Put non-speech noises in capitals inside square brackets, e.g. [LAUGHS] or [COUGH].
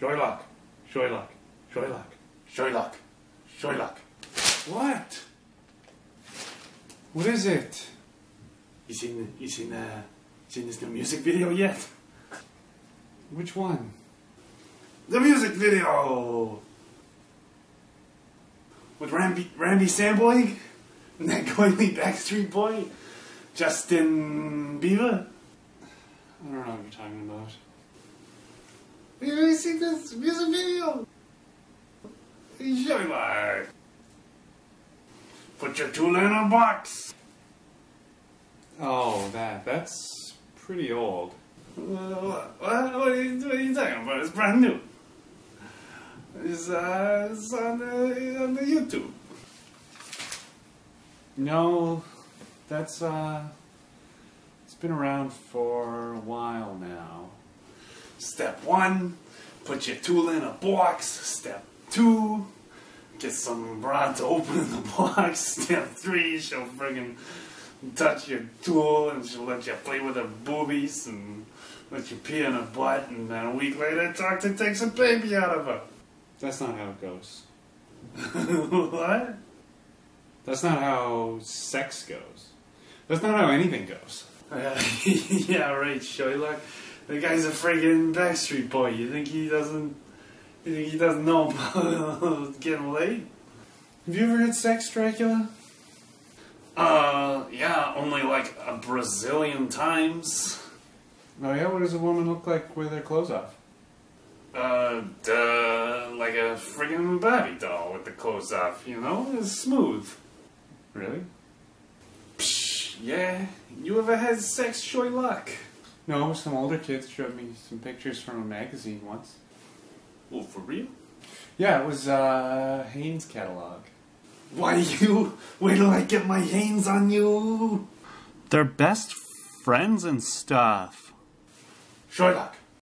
Sherlock, Sherlock, Sherlock, Sherlock, Sherlock. What? What is it? You seen you seen uh seen this new music video yet? Which one? The music video with Randy Randy Sandboy and [LAUGHS] that Coily Backstreet Boy, Justin Bieber. I don't know what you're talking about. You ever this music video? Sherlock. Put your tool in a box. Oh, that. That's pretty old. Uh, what, what, what, are you, what are you talking about? It's brand new. It's, uh, it's on, the, on the YouTube. No, that's, uh. It's been around for a while now. Step one, put your tool in a box. Step two, get some broad to open the [LAUGHS] box. Step three, she'll friggin' touch your tool and she'll let you play with her boobies and let you pee in her butt. And then a week later, the doctor takes a baby out of her. That's not how it goes. [LAUGHS] what? That's not how sex goes. That's not how anything goes. Uh, [LAUGHS] yeah, right, Sherlock. The guy's a friggin' Backstreet Boy. You think he doesn't? You think he doesn't know about [LAUGHS] getting laid? Have you ever had sex, Dracula? Uh, yeah, only like a Brazilian times. Oh, yeah? What does a woman look like with her clothes off? Uh, duh, like a friggin' Barbie doll with the clothes off. You know, it's smooth. Really? Psh, yeah. You ever had sex, Sherlock? No, some older kids showed me some pictures from a magazine once. Oh, for real? Yeah, it was uh, Hanes catalog. Why you? Wait till I get my hands on you. They're best friends and stuff. Sherlock,